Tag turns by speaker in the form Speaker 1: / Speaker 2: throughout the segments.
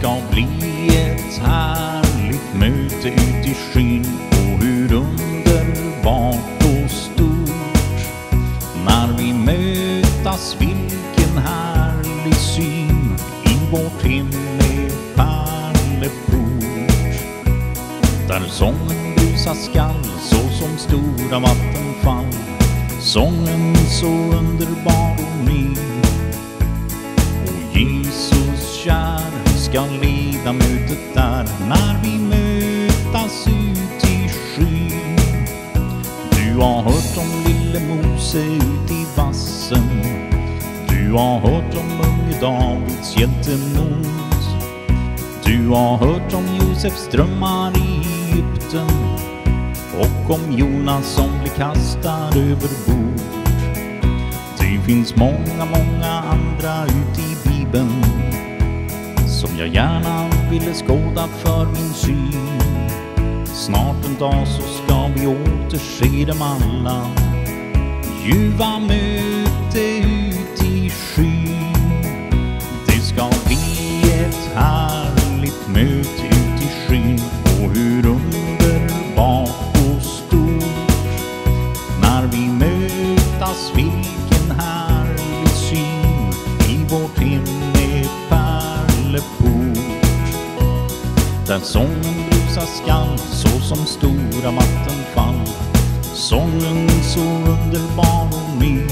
Speaker 1: ska bli ett härligt möte ut i skyn och hur underbart och stort. När vi mötas vilken härlig syn i vårt himmel, pärleport där sången brusa skall så som stora vattenfall. Sången så underbar jag leda mötet där när vi mötas ut i skyn. Du har hört om lille Mose ut i vassen. Du har hört om unge Davids hjältemod. Du har hört om Josefs drömmar i Egypten och om Jonas som blir kastad över bord. Det finns många, många andra ut i Bibeln som jag gärna ville skåda för min syn. Snart en dag så ska vi återse dem alla. Ljuva möte ut i skyn. Det ska bli ett härligt möte ut i skyn. Och hur underbart och stort när vi mötas vill Halleport Där sången brusar skall så som stora vattenfall Sången så underbar och ny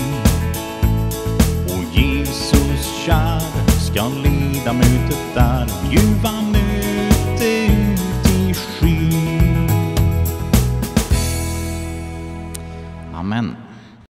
Speaker 1: Och Jesus kär ska lida mötet där. Ljuva möte ut i skyn. Amen.